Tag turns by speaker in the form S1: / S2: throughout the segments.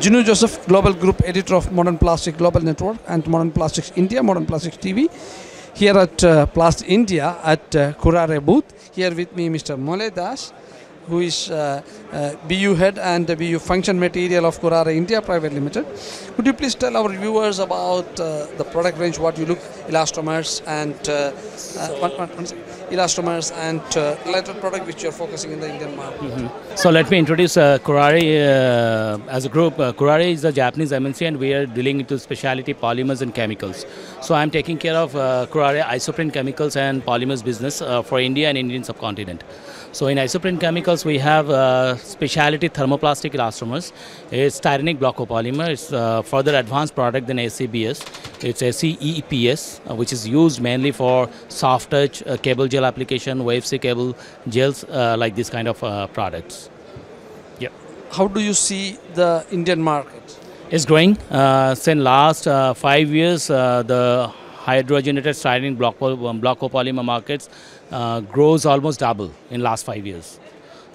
S1: Ginu Joseph, Global Group Editor of Modern Plastic Global Network and Modern Plastics India, Modern Plastics TV. Here at uh, Plast India at uh, Kuraray booth. Here with me Mr. Molay Das, who is uh, uh, BU head and BU function material of Kuraray India Private Limited. Could you please tell our viewers about uh, the product range, what you look, elastomers and uh, uh, one- one- one elastomers and uh, related product which you are focusing in the Indian market?
S2: So let me introduce uh, Kuraray uh, as a group. Uh, Kuraray is a Japanese MNC and we are dealing into specialty polymers and chemicals. So I'm taking care of uh, Kuraray isoprene chemicals and polymers business uh, for India and Indian subcontinent. So in isoprene chemicals we have uh, specialty thermoplastic elastomers. It's styrenic blocopolymer. It's uh, further advanced product than SEBS. It's SEEPS, uh, which is used mainly for soft touch uh, cable gel application, wave C cable gels, uh, like this kind of uh, products.
S1: How do you see the Indian market?
S2: It's growing. Uh, since last uh, five years, uh, the hydrogenated styrene block, um, markets uh, grows almost double in last five years.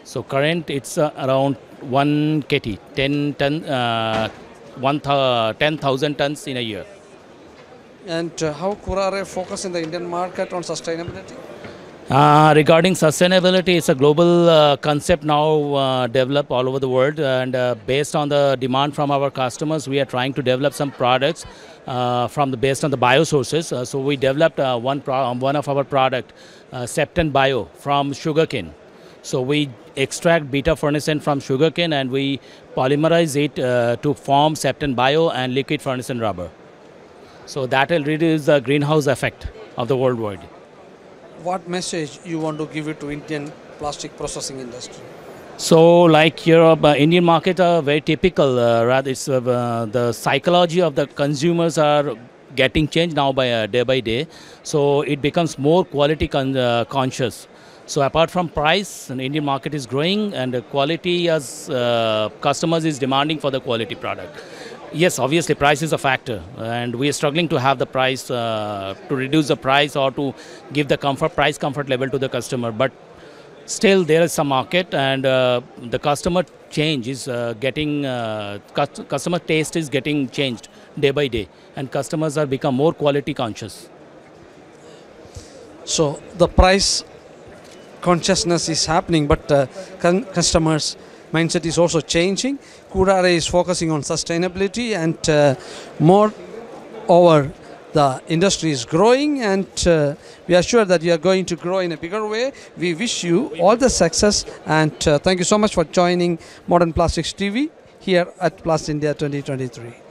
S2: So current it's uh, around 1 KT, 10 ton, uh, 1 10,000 tons in a year.
S1: And uh, how Kuraray focus in the Indian market on sustainability?
S2: Uh, regarding sustainability, it's a global uh, concept now uh, developed all over the world, and uh, based on the demand from our customers, we are trying to develop some products uh, from the based on the biosources. Uh, so we developed uh, one pro- one of our product, uh, Septon Bio, from sugarcane. So we extract beta farnesene from sugarcane and we polymerize it uh, to form Septon Bio and liquid farnesene rubber. So that will reduce the greenhouse effect of the worldwide.
S1: What message you want to give it to Indian plastic processing industry?
S2: So, like Europe, uh, Indian market are very typical. Uh, rather, it's uh, uh, the psychology of the consumers are getting changed now by uh, day by day. So it becomes more quality con- uh, conscious. So apart from price, the Indian market is growing, and the quality as uh, customers is demanding for the quality product. Yes, obviously price is a factor, and we are struggling to have the price uh, to reduce the price or to give the comfort price comfort level to the customer. But still there is some market and uh, the customer change is uh, getting uh, cus- customer taste is getting changed day by day and customers are become more quality conscious
S1: So the price consciousness is happening, but uh, customers' mindset is also changing. Kuraray is focusing on sustainability and uh, more over the industry is growing and uh, we are sure that you are going to grow in a bigger way. We wish you all the success and uh, thank you so much for joining Modern Plastics TV here at Plast India 2023.